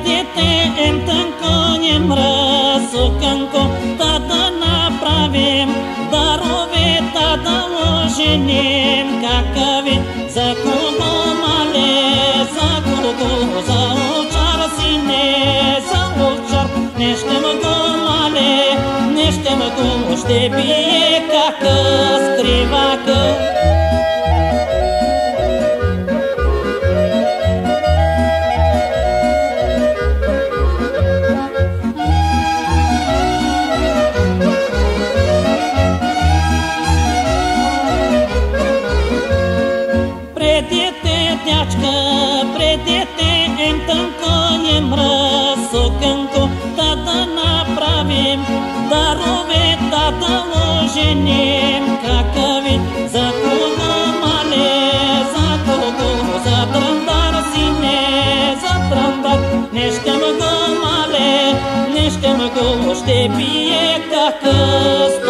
светите ем тънко не мръсуканко, та да направим дарове, та да ложеним какави, за кого мале, за кого, за очар си не, за очар, не ще му го мале, не ще му го, ще бие какъв скривакъв. искам, ако ще пие така късно.